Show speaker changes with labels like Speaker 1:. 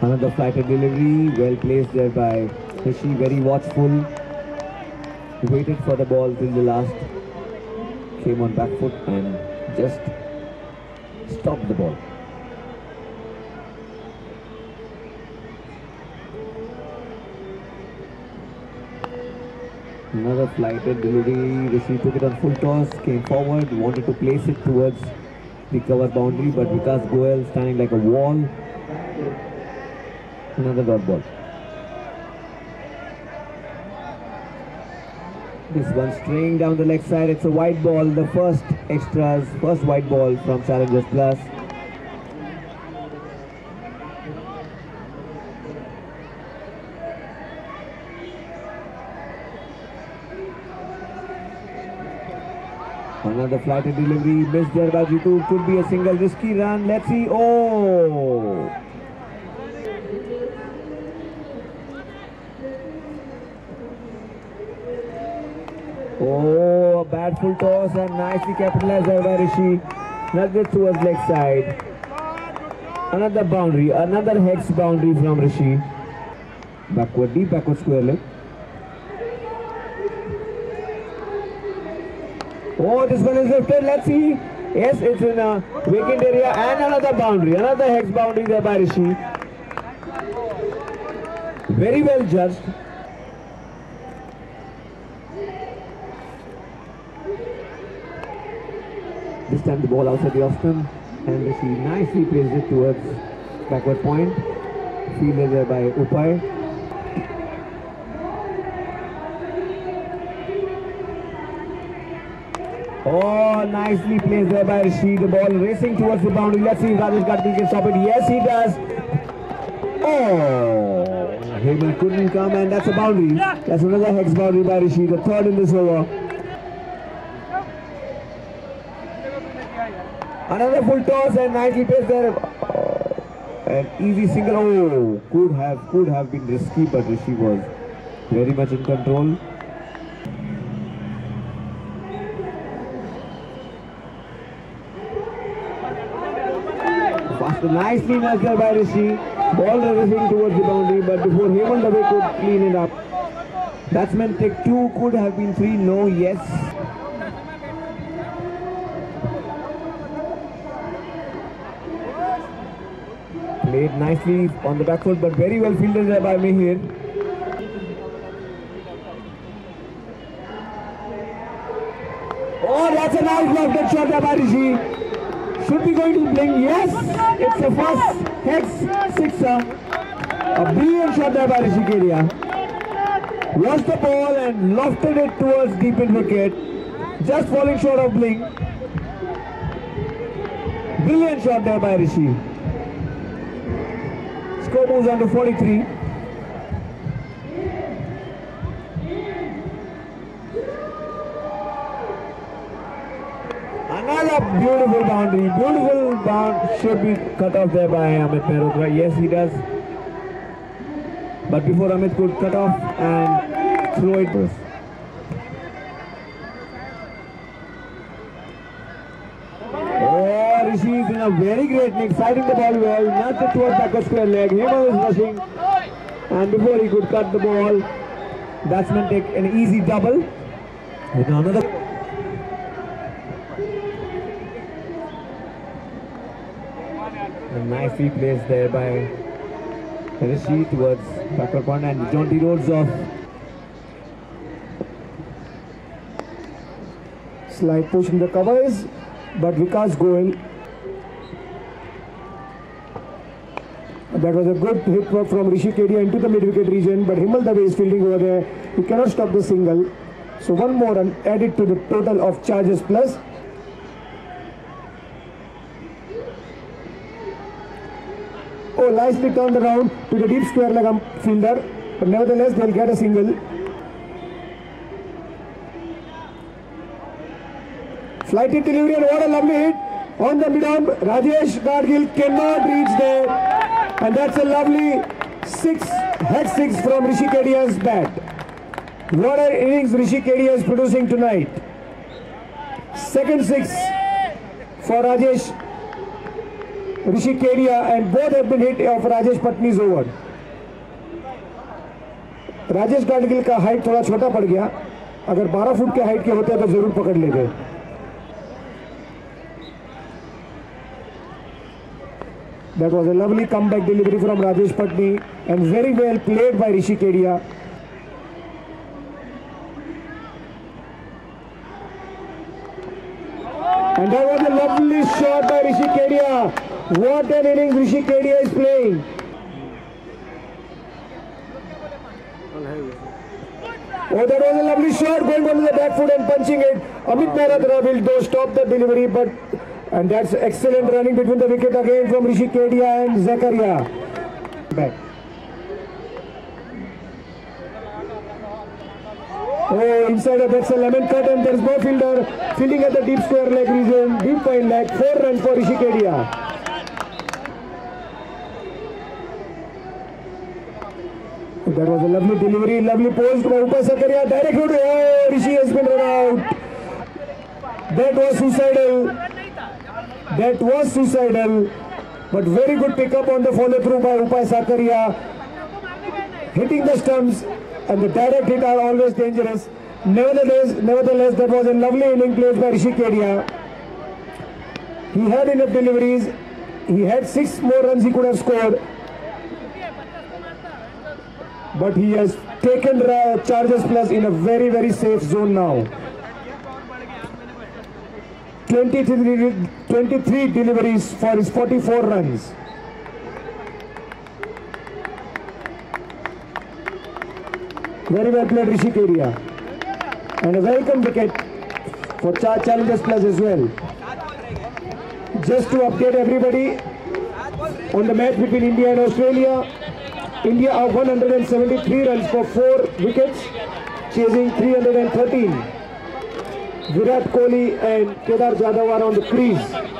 Speaker 1: Another flighted delivery, well placed there by Rishi, very watchful. Waited for the ball till the last. Came on back foot and just stopped the ball. Another flighted delivery. Rishi took it on full toss, came forward, wanted to place it towards the cover boundary, but Vikas Goel standing like a wall. Another dot ball. This one straying down the leg side. It's a white ball. The first extras, first white ball from Challengers Plus. Another flighted delivery, missed there by Jitu. Could be a single risky run. Let's see. Oh! Oh, a bad full toss and nicely capitalized by Rishi. Another towards leg side. Another boundary, another hex boundary from Rishi. Backward, deep backward square leg. Oh, this one is lifted. Let's see. Yes, it's in a vacant area and another boundary. Another hex boundary there by Rishi. Very well judged. This time the ball outside the off spin and Rishi nicely placed it towards backward point. Fielded there by Upai. Oh, nicely placed there by Rishi. The ball racing towards the boundary. Let's see if Rajesh Gadgil can stop it. Yes, he does. Oh, Hemant couldn't come and that's a boundary. That's another hex boundary by Rishi, the third in this over. Another full toss and nicely placed there. An easy single. Oh, could have could have been risky, but Rishi was very much in control. Faster, nicely nurtured by Rishi. Ball racing towards the boundary, but before Hemant Dave could clean it up. Batsman take two, could have been three, no, yes. Played nicely on the back foot, but very well fielded by Mihir. Oh, that's a nice lofted shot there by Rishi. Should be going to bling. Yes, it's the first hex sixer. A brilliant shot there by Rishi Kedia. Lost the ball and lofted it towards deep in wicket. Just falling short of bling. Brilliant shot there by Rishi. Score moves on to 43. Another beautiful boundary. Beautiful bound should be cut off there by Amit Mehrotra. Yes, he does. But before Amit could cut off and throw it. Oh, Rishi is in a very great nick, siding the ball well, not the towards backward square leg. Hema is rushing, and before he could cut the ball, batsman take an easy double. With another. And nicely placed there by Rishi towards backward point and Jonty Rhodes off.
Speaker 2: Slight push in the covers, but Vikas Goel. That was a good hit from Rishi Kedia into the mid-wicket region, but Hemant Dave is fielding over there. He cannot stop the single. So one more run added to the total of Chargers Plus. Oh, nicely turned around to the deep square leg fielder, but nevertheless they'll get a single. Flighted delivery and what a lovely hit on the mid-arm. Rajesh Gadgil cannot reach there. And that's a lovely six, head six from Rishi Kedia's bat. What an innings Rishi Kedia is producing tonight. Second six for Rajesh Rishi Kedia and both have been hit of Rajesh Patni's over. Rajesh Gadgil का height थोड़ा छोटा पड़ गया अगर 12 foot के height के होते तो ज़रूर पकड़ That was a lovely comeback delivery from Rajesh Patni and very well played by Rishi Kedia. And that was a lovely shot by Rishi Kedia. What an innings Rishi Kedia is playing. Oh, that was a lovely shot going onto the back foot and punching it. Amit Mehra will though stop the delivery, but and that's excellent running between the wicket again from Rishi Kedia and Zakaria. Back. Oh, inside a that's a lemon cut and there's no fielder fielding at the deep square leg region, deep fine leg, four runs for Rishi Kedia. That was a lovely delivery, lovely post by Upa Sakaria, direct route. Oh, Rishi has been run out. That was suicidal. That was suicidal. But very good pickup on the follow through by Upa Sakaria. Hitting the stumps and the direct hit are always dangerous. Nevertheless, nevertheless, that was a lovely inning played by Rishi Kedia. He had enough deliveries. He had six more runs he could have scored. But he has taken Chargers Plus in a very, very safe zone now. 23, 23 deliveries for his 44 runs. Very well played Rishi Kedia. And a welcome wicket for Char Challengers Plus as well. Just to update everybody on the match between India and Australia, India are 173 runs for 4 wickets, chasing 313. Virat Kohli and Kedar Jadhav are on the crease.